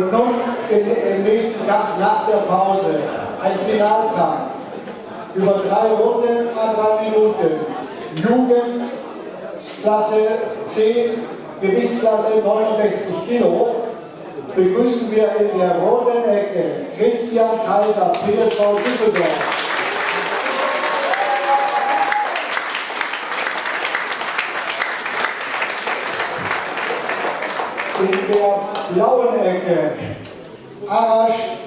Und nun im nächsten Kampf nach der Pause ein Finalkampf über drei Runden a drei Minuten. Jugendklasse C, Gewichtsklasse 69 Kilo. Begrüßen wir in der roten Ecke Christian Kaiser, PSV Düsseldorf. in der Ecke Arash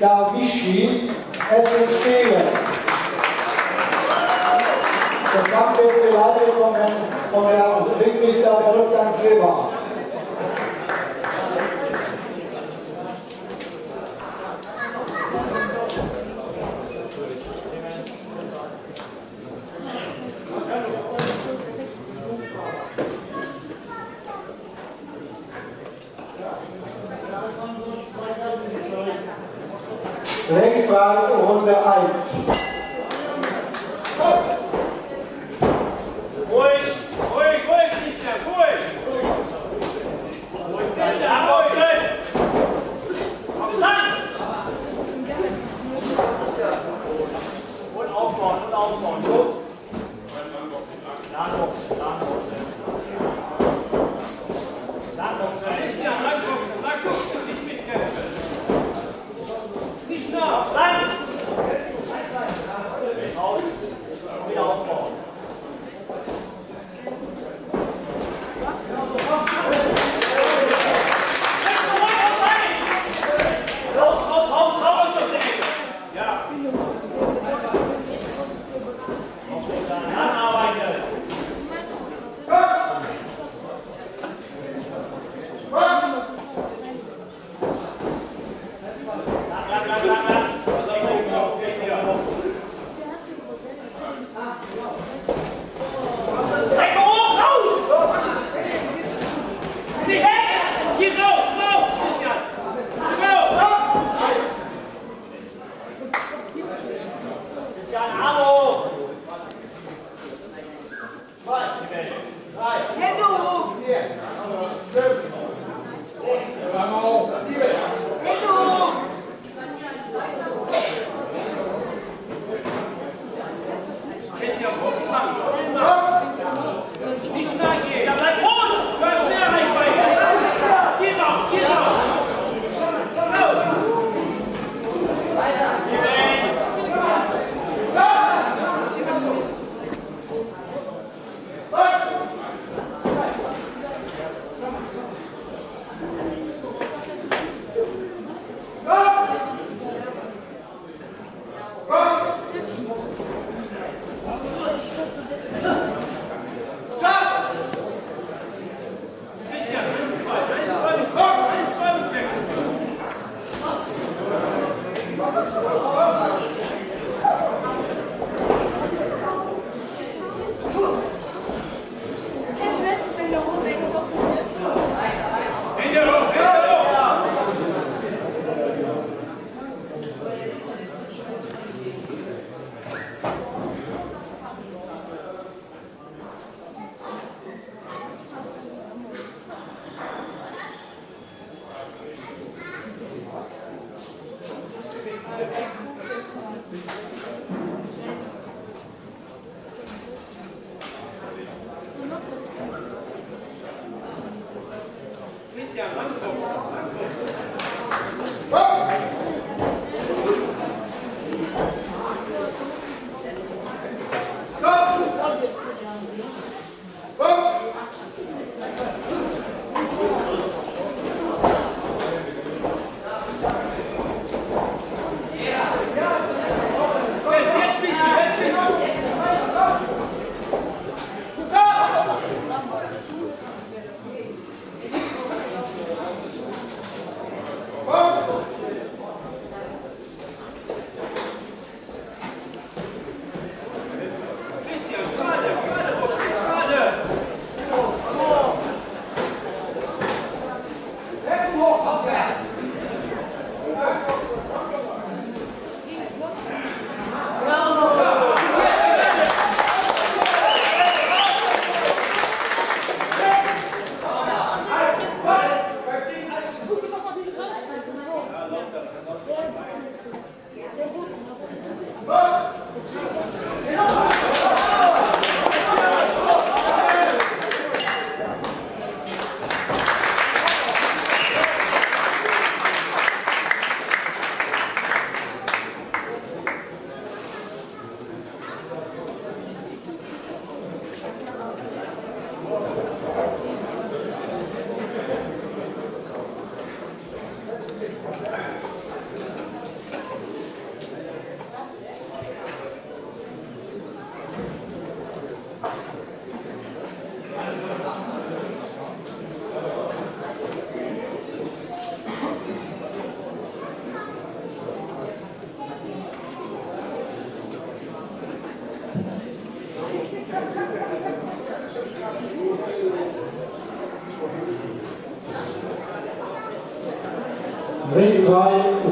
Davishi, Essen Steele. Das Kampf wird geleitet von, Herrn Richter Wolfgang Kleber. Runde The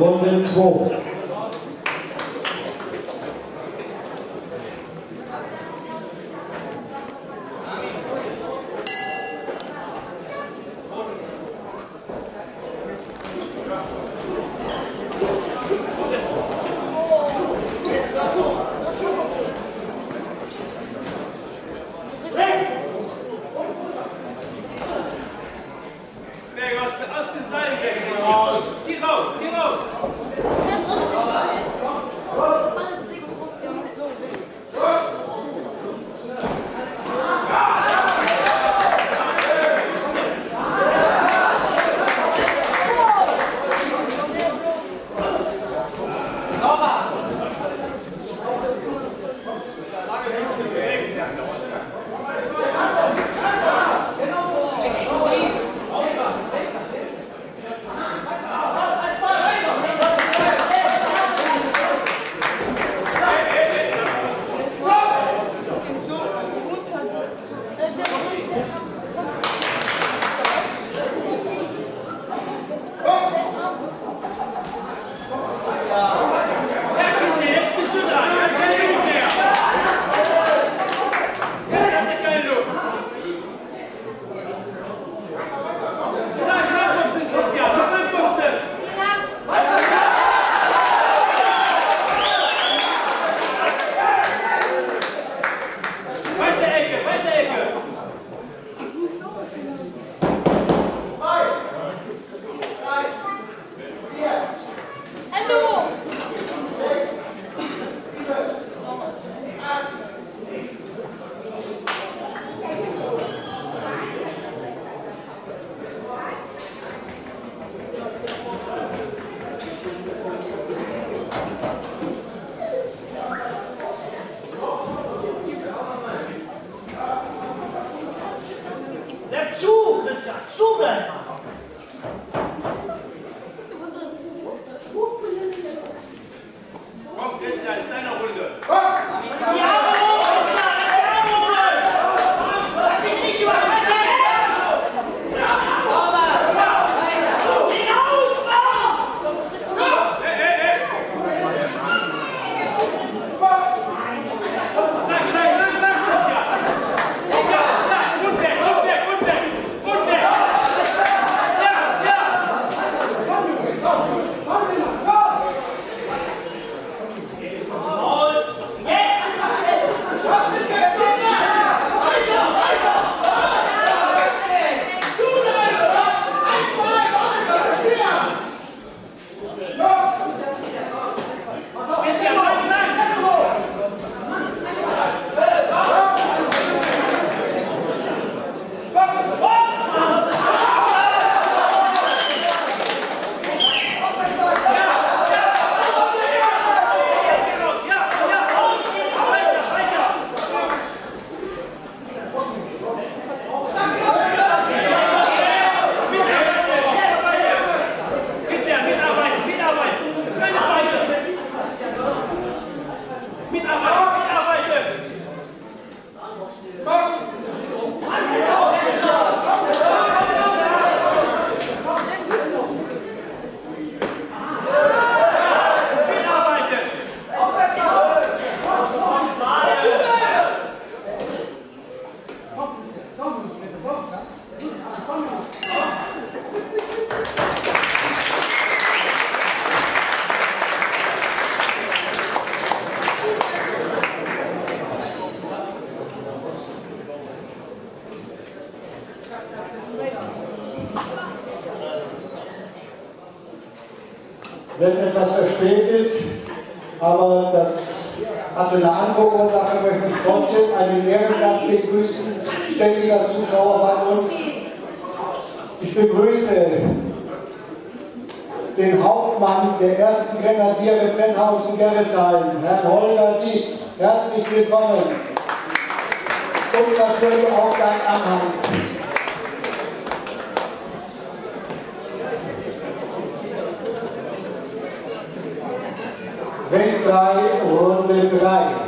1. Ringfrei, Runde 2. Hatte eine andere Ursache, möchte ich trotzdem einen Ehrengast begrüßen, ständiger Zuschauer bei uns. Ich begrüße den Hauptmann der ersten Grenadiere Fennhausen-Gerresheim, Herrn Holger Dietz. Herzlich willkommen. Und natürlich auch sein Anhang. Ringfrei, Runde 3. Ich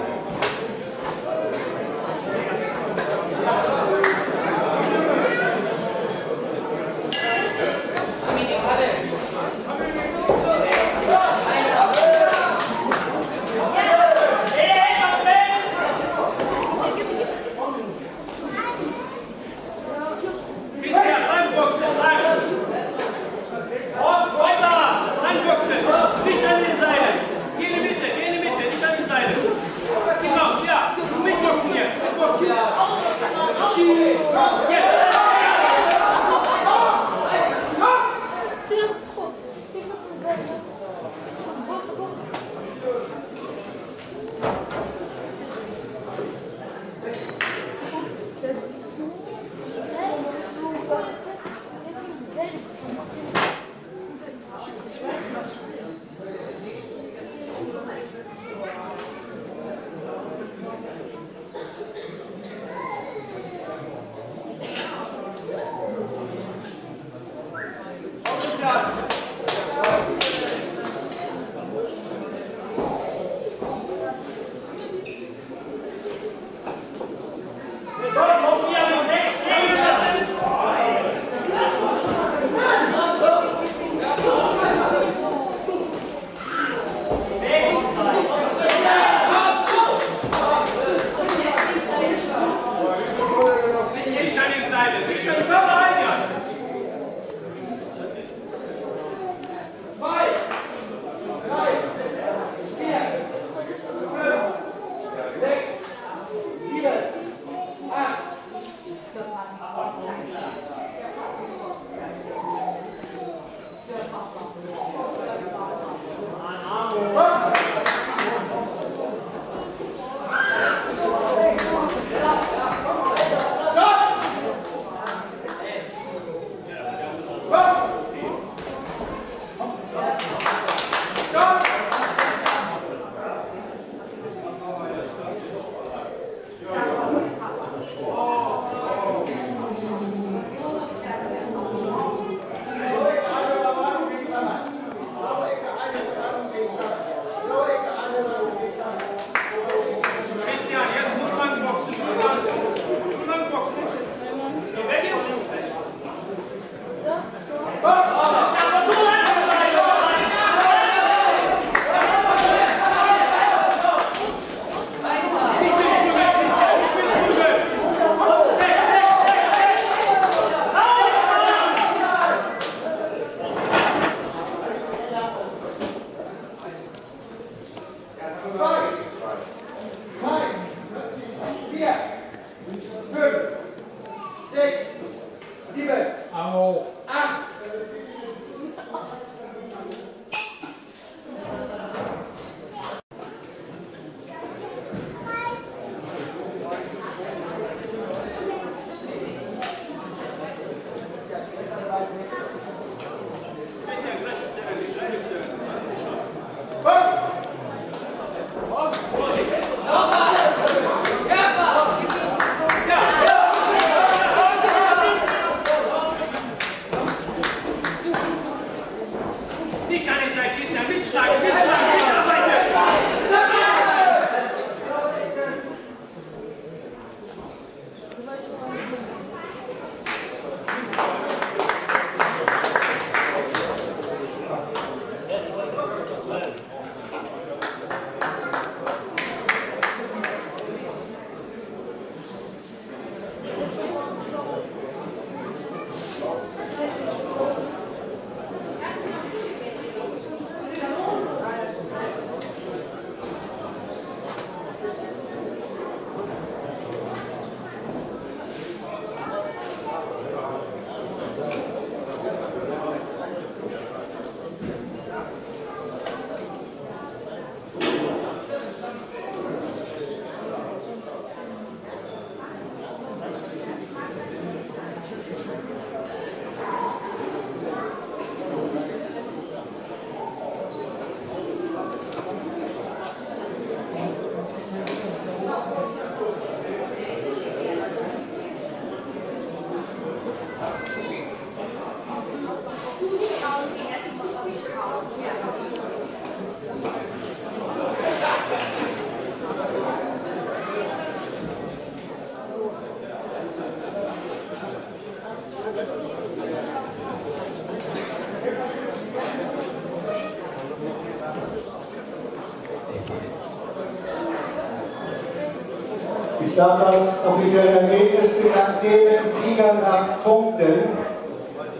darf das offizielle Ergebnis bekannt geben. Sieger nach Punkten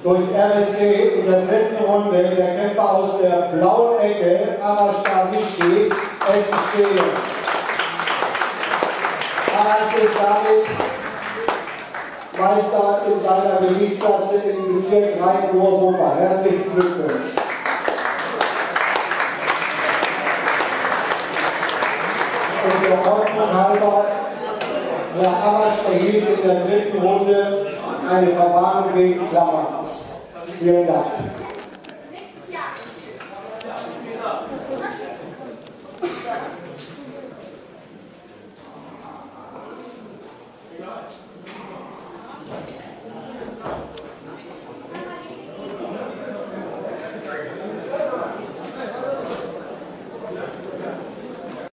durch RSC in der dritten Runde der Kämpfer aus der blauen Ecke, Arash Mishi, Essen stehen. Arash ist damit Meister in seiner Gewichtsklasse im Bezirk Rhein-Ruhr-Wupper. Herzlichen Glückwunsch. Und der Ordnung halber Herr Amasch erhielt in der dritten Runde eine Verwarnung wegen Klammerns. Vielen Dank.